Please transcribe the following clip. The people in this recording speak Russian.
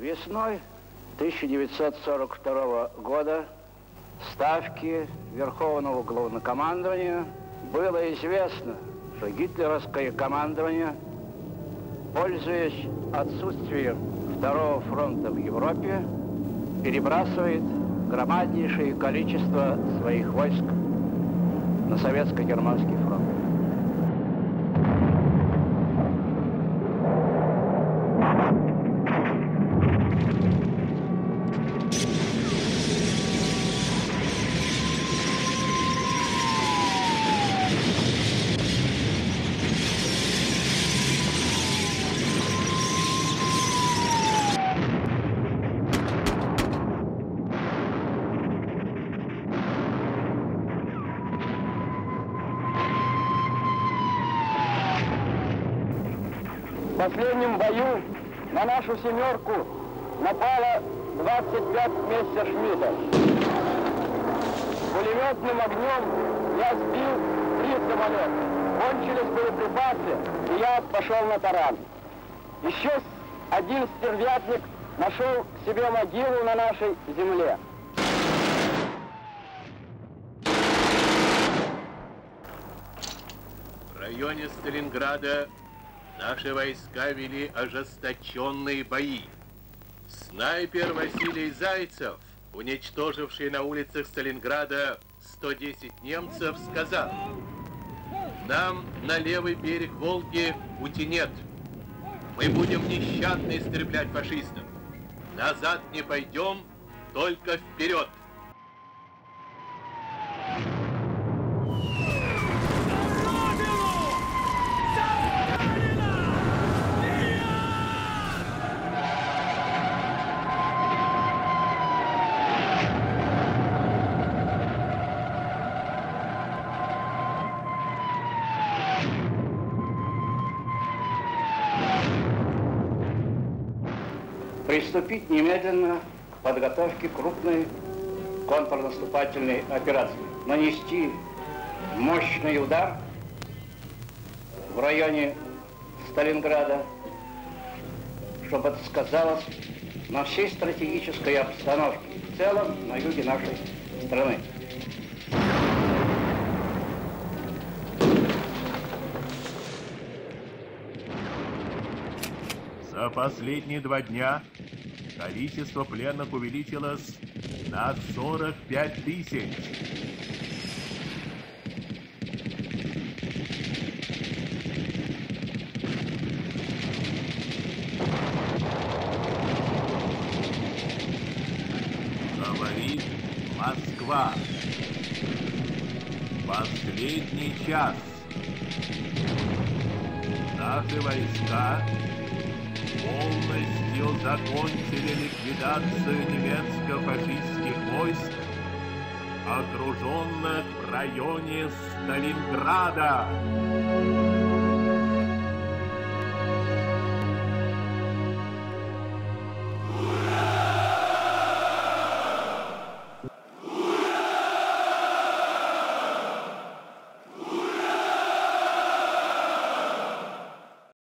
Весной 1942 года ставки Верховного Главнокомандования было известно, что гитлеровское командование, пользуясь отсутствием Второго фронта в Европе, перебрасывает громаднейшее количество своих войск на советско-германский фронт. Последнем бою на нашу «семерку» напало 25 мессершмиттов. Пулеметным огнем я сбил три самолета. Кончились боеприпасы, и я пошел на таран. Еще один стервятник нашел себе могилу на нашей земле. В районе Сталинграда Наши войска вели ожесточенные бои. Снайпер Василий Зайцев, уничтоживший на улицах Сталинграда 110 немцев, сказал, «Нам на левый берег Волги пути нет. Мы будем нещадно истреблять фашистов. Назад не пойдем, только вперед!» Приступить немедленно к подготовке крупной контрнаступательной операции. Нанести мощный удар в районе Сталинграда, чтобы это сказалось на всей стратегической обстановке в целом на юге нашей страны. За последние два дня количество пленных увеличилось на 45 тысяч. Говорит Москва. Последний час. Наши войска полностью закончили ликвидацию немецко-фашистских войск, окруженных в районе Сталинграда.